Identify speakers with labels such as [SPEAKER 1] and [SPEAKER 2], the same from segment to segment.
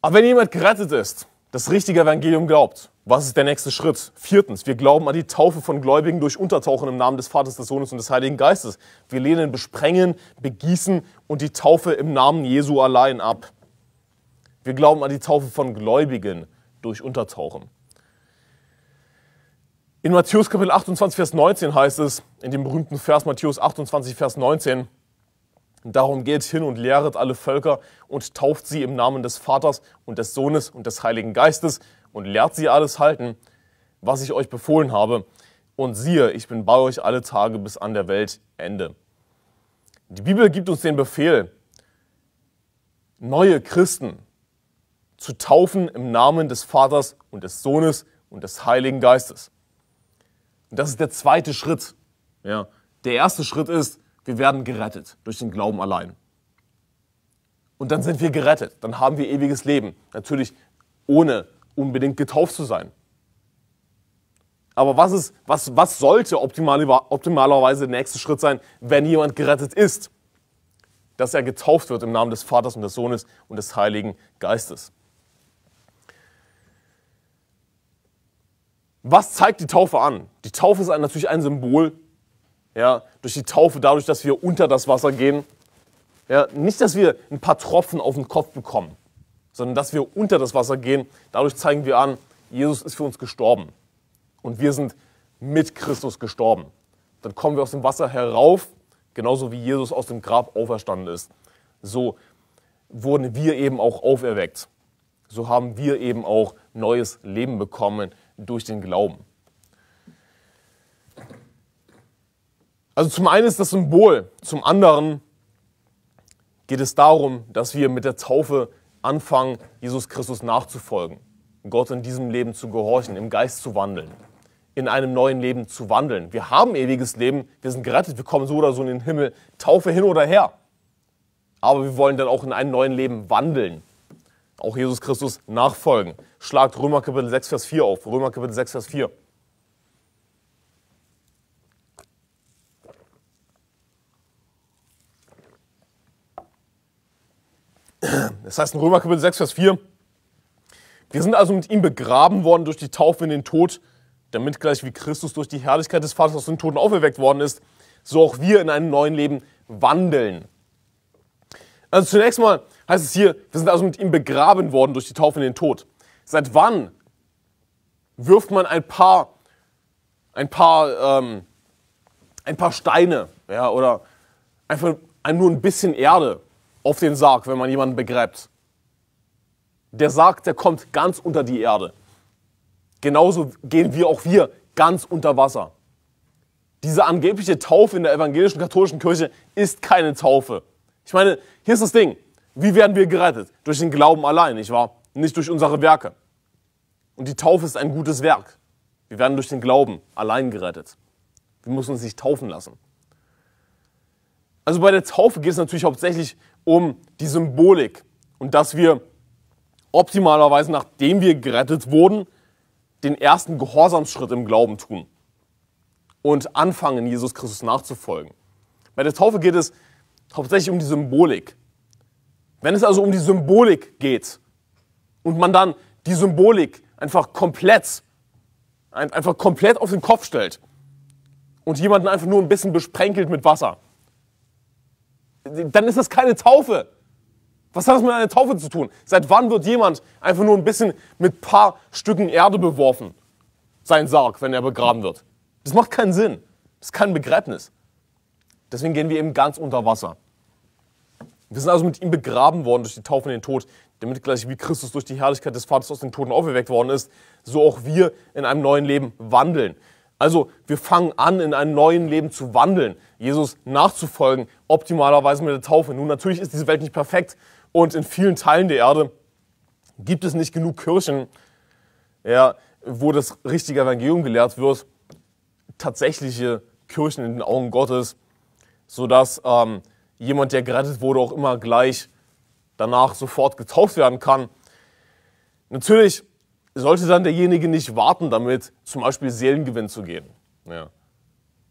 [SPEAKER 1] Aber wenn jemand gerettet ist, das richtige Evangelium glaubt, was ist der nächste Schritt? Viertens, wir glauben an die Taufe von Gläubigen durch Untertauchen im Namen des Vaters, des Sohnes und des Heiligen Geistes. Wir lehnen Besprengen, Begießen und die Taufe im Namen Jesu allein ab. Wir glauben an die Taufe von Gläubigen durch Untertauchen. In Matthäus Kapitel 28, Vers 19 heißt es, in dem berühmten Vers Matthäus 28, Vers 19, Darum geht hin und lehret alle Völker und tauft sie im Namen des Vaters und des Sohnes und des Heiligen Geistes und lehrt sie alles halten, was ich euch befohlen habe. Und siehe, ich bin bei euch alle Tage bis an der Welt Ende. Die Bibel gibt uns den Befehl, neue Christen zu taufen im Namen des Vaters und des Sohnes und des Heiligen Geistes. Und das ist der zweite Schritt. Ja. Der erste Schritt ist, wir werden gerettet durch den Glauben allein. Und dann sind wir gerettet, dann haben wir ewiges Leben. Natürlich ohne unbedingt getauft zu sein. Aber was, ist, was, was sollte optimalerweise der nächste Schritt sein, wenn jemand gerettet ist? Dass er getauft wird im Namen des Vaters und des Sohnes und des Heiligen Geistes. Was zeigt die Taufe an? Die Taufe ist natürlich ein Symbol. Ja, durch die Taufe, dadurch, dass wir unter das Wasser gehen. Ja, nicht, dass wir ein paar Tropfen auf den Kopf bekommen sondern dass wir unter das Wasser gehen. Dadurch zeigen wir an, Jesus ist für uns gestorben. Und wir sind mit Christus gestorben. Dann kommen wir aus dem Wasser herauf, genauso wie Jesus aus dem Grab auferstanden ist. So wurden wir eben auch auferweckt. So haben wir eben auch neues Leben bekommen durch den Glauben. Also zum einen ist das Symbol, zum anderen geht es darum, dass wir mit der Taufe anfangen, Jesus Christus nachzufolgen, Gott in diesem Leben zu gehorchen, im Geist zu wandeln, in einem neuen Leben zu wandeln. Wir haben ewiges Leben, wir sind gerettet, wir kommen so oder so in den Himmel, Taufe hin oder her. Aber wir wollen dann auch in einem neuen Leben wandeln, auch Jesus Christus nachfolgen. Schlagt Römer Kapitel 6, Vers 4 auf. Römer Kapitel 6, Vers 4. Das heißt in Römer Kapitel 6, Vers 4, wir sind also mit ihm begraben worden durch die Taufe in den Tod, damit gleich wie Christus durch die Herrlichkeit des Vaters aus den Toten auferweckt worden ist, so auch wir in einem neuen Leben wandeln. Also zunächst mal heißt es hier, wir sind also mit ihm begraben worden durch die Taufe in den Tod. Seit wann wirft man ein paar, ein paar, ähm, ein paar Steine ja, oder einfach nur ein bisschen Erde auf den Sarg, wenn man jemanden begräbt. Der Sarg, der kommt ganz unter die Erde. Genauso gehen wir auch wir ganz unter Wasser. Diese angebliche Taufe in der evangelischen katholischen Kirche ist keine Taufe. Ich meine, hier ist das Ding. Wie werden wir gerettet? Durch den Glauben allein, nicht wahr? Nicht durch unsere Werke. Und die Taufe ist ein gutes Werk. Wir werden durch den Glauben allein gerettet. Wir müssen uns nicht taufen lassen. Also bei der Taufe geht es natürlich hauptsächlich um die Symbolik und dass wir optimalerweise, nachdem wir gerettet wurden, den ersten Gehorsamsschritt im Glauben tun und anfangen, Jesus Christus nachzufolgen. Bei der Taufe geht es hauptsächlich um die Symbolik. Wenn es also um die Symbolik geht und man dann die Symbolik einfach komplett, einfach komplett auf den Kopf stellt und jemanden einfach nur ein bisschen besprenkelt mit Wasser, dann ist das keine Taufe. Was hat das mit einer Taufe zu tun? Seit wann wird jemand einfach nur ein bisschen mit ein paar Stücken Erde beworfen? Sein Sarg, wenn er begraben wird. Das macht keinen Sinn. Das ist kein Begräbnis. Deswegen gehen wir eben ganz unter Wasser. Wir sind also mit ihm begraben worden durch die Taufe in den Tod, damit gleich wie Christus durch die Herrlichkeit des Vaters aus den Toten auferweckt worden ist, so auch wir in einem neuen Leben wandeln. Also wir fangen an, in einem neuen Leben zu wandeln, Jesus nachzufolgen, optimalerweise mit der Taufe. Nun, natürlich ist diese Welt nicht perfekt und in vielen Teilen der Erde gibt es nicht genug Kirchen, ja, wo das richtige Evangelium gelehrt wird, tatsächliche Kirchen in den Augen Gottes, sodass ähm, jemand, der gerettet wurde, auch immer gleich danach sofort getauft werden kann. Natürlich sollte dann derjenige nicht warten, damit zum Beispiel Seelengewinn zu gehen. Ja.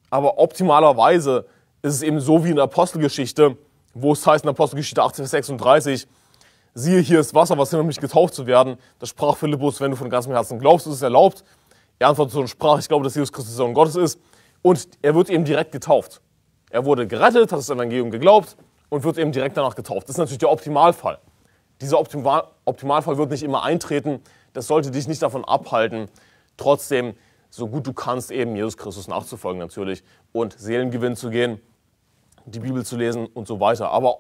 [SPEAKER 1] Aber optimalerweise ist es eben so wie in der Apostelgeschichte, wo es heißt in Apostelgeschichte 18, 36, siehe, hier ist Wasser, was hindert mich getauft zu werden? Da sprach Philippus, wenn du von ganzem Herzen glaubst, ist es erlaubt. Er antwortete und sprach, ich glaube, dass Jesus Christus der Sohn Gottes ist. Und er wird eben direkt getauft. Er wurde gerettet, hat das Evangelium geglaubt und wird eben direkt danach getauft. Das ist natürlich der Optimalfall. Dieser Optimal Optimalfall wird nicht immer eintreten. Das sollte dich nicht davon abhalten, trotzdem so gut du kannst eben Jesus Christus nachzufolgen natürlich und Seelengewinn zu gehen, die Bibel zu lesen und so weiter. Aber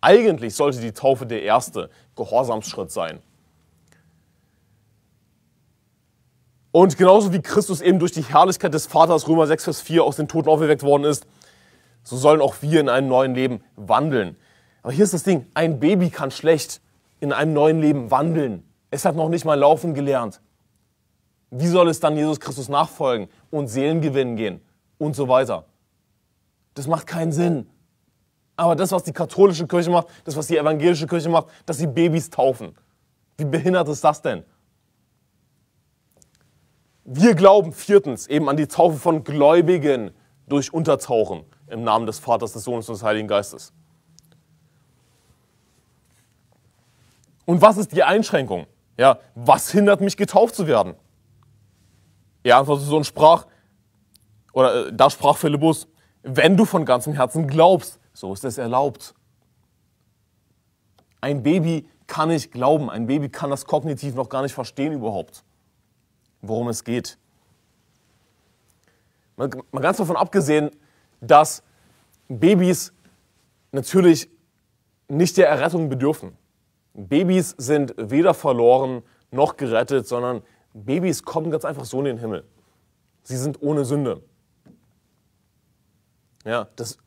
[SPEAKER 1] eigentlich sollte die Taufe der erste Gehorsamsschritt sein. Und genauso wie Christus eben durch die Herrlichkeit des Vaters, Römer 6, Vers 4, aus den Toten auferweckt worden ist, so sollen auch wir in einem neuen Leben wandeln. Aber hier ist das Ding, ein Baby kann schlecht in einem neuen Leben wandeln. Es hat noch nicht mal laufen gelernt. Wie soll es dann Jesus Christus nachfolgen und Seelengewinn gehen und so weiter? Das macht keinen Sinn. Aber das, was die katholische Kirche macht, das, was die evangelische Kirche macht, dass sie Babys taufen. Wie behindert ist das denn? Wir glauben viertens eben an die Taufe von Gläubigen durch Untertauchen im Namen des Vaters, des Sohnes und des Heiligen Geistes. Und was ist die Einschränkung? Ja, was hindert mich getauft zu werden? Er antwortete so und sprach, oder äh, da sprach Philippus, wenn du von ganzem Herzen glaubst, so ist es erlaubt. Ein Baby kann nicht glauben, ein Baby kann das kognitiv noch gar nicht verstehen überhaupt, worum es geht. Mal, mal ganz davon abgesehen, dass Babys natürlich nicht der Errettung bedürfen. Babys sind weder verloren noch gerettet, sondern Babys kommen ganz einfach so in den Himmel. Sie sind ohne Sünde. Ja, das,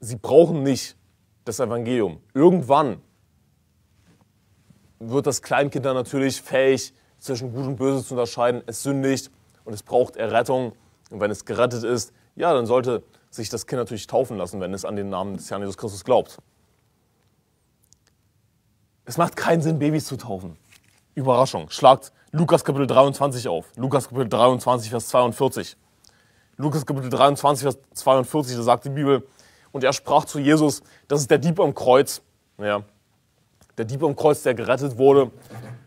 [SPEAKER 1] sie brauchen nicht das Evangelium. Irgendwann wird das Kleinkind dann natürlich fähig, zwischen Gut und Böse zu unterscheiden. Es sündigt und es braucht Errettung. Und wenn es gerettet ist, ja, dann sollte sich das Kind natürlich taufen lassen, wenn es an den Namen des Herrn Jesus Christus glaubt. Es macht keinen Sinn, Babys zu taufen. Überraschung. Schlagt Lukas Kapitel 23 auf. Lukas Kapitel 23, Vers 42. Lukas Kapitel 23, Vers 42, da sagt die Bibel, und er sprach zu Jesus, das ist der Dieb am Kreuz. Ja, der Dieb am Kreuz, der gerettet wurde.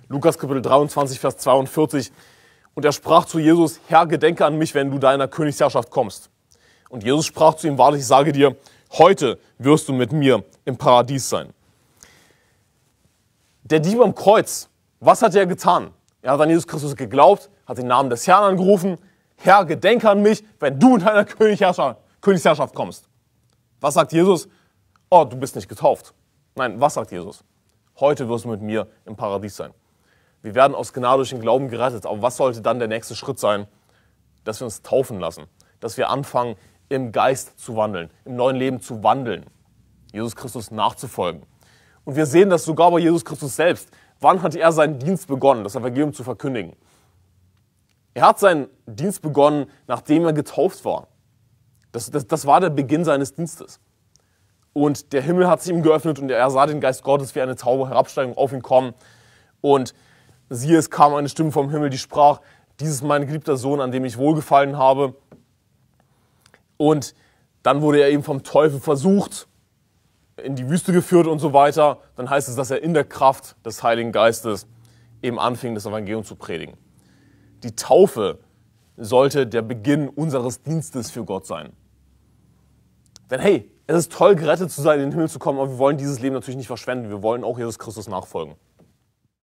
[SPEAKER 1] Lukas Kapitel 23, Vers 42. Und er sprach zu Jesus, Herr, gedenke an mich, wenn du deiner Königsherrschaft kommst. Und Jesus sprach zu ihm, wahrlich, ich sage dir, heute wirst du mit mir im Paradies sein. Der Dieb am Kreuz, was hat er getan? Er hat an Jesus Christus geglaubt, hat den Namen des Herrn angerufen. Herr, gedenke an mich, wenn du in deiner Königsherrschaft kommst. Was sagt Jesus? Oh, du bist nicht getauft. Nein, was sagt Jesus? Heute wirst du mit mir im Paradies sein. Wir werden aus Gnade durch den Glauben gerettet. Aber was sollte dann der nächste Schritt sein? Dass wir uns taufen lassen. Dass wir anfangen, im Geist zu wandeln, im neuen Leben zu wandeln, Jesus Christus nachzufolgen. Und wir sehen das sogar bei Jesus Christus selbst. Wann hat er seinen Dienst begonnen, das Evangelium zu verkündigen? Er hat seinen Dienst begonnen, nachdem er getauft war. Das, das, das war der Beginn seines Dienstes. Und der Himmel hat sich ihm geöffnet und er sah den Geist Gottes wie eine Taube herabsteigen auf ihn kommen. Und siehe, es kam eine Stimme vom Himmel, die sprach, dies ist mein geliebter Sohn, an dem ich wohlgefallen habe. Und dann wurde er eben vom Teufel versucht, in die Wüste geführt und so weiter. Dann heißt es, dass er in der Kraft des Heiligen Geistes eben anfing, das Evangelium zu predigen. Die Taufe sollte der Beginn unseres Dienstes für Gott sein. Denn hey, es ist toll, gerettet zu sein, in den Himmel zu kommen, aber wir wollen dieses Leben natürlich nicht verschwenden. Wir wollen auch Jesus Christus nachfolgen.